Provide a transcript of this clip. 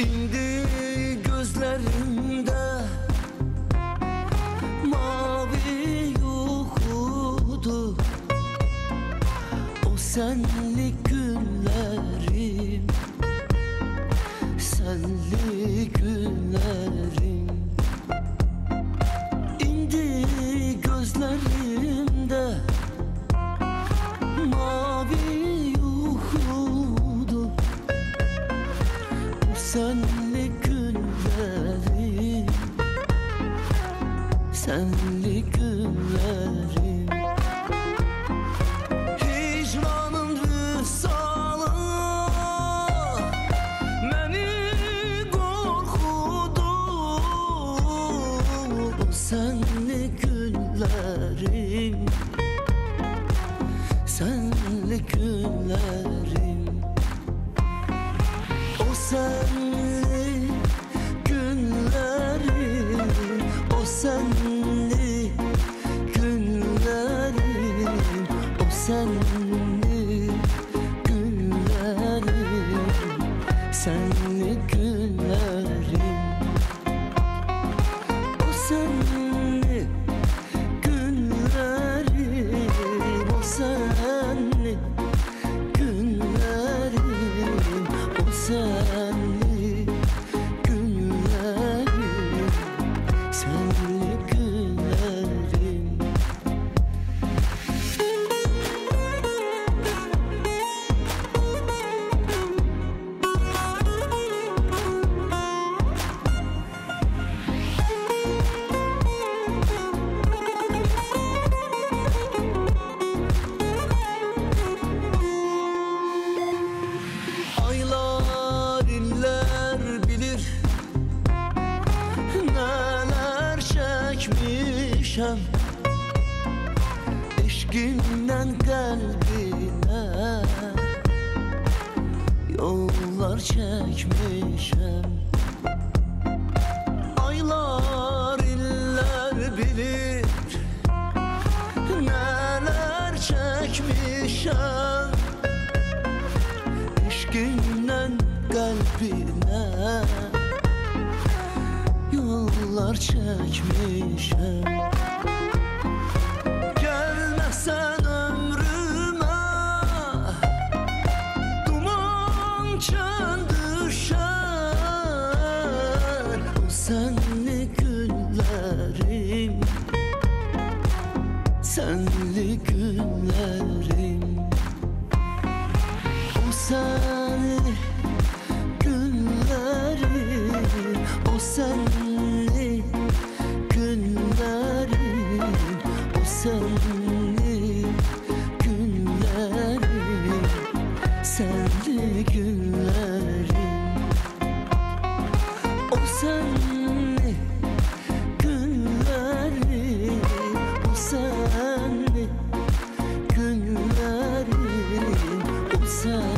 İndi gözlerimde Mavi yuhudu. O senlik O senlik günlerim Senlik günlerim Hicranın vüsalı Beni korkudu. O senlik günlerim Senlik günlerim O senlik günlerim O senlik günlerim O senlik günlerim Senlik günlerim çekmişem Eşkinden kalbine Yollar çekmişem. Aylar iller bilir Neler çekmişem Yollar çekmişim. Gelmezsen ömrüme. Duman çön düşer. O senlik günlerim O senli günlerim O senli günlerim O senli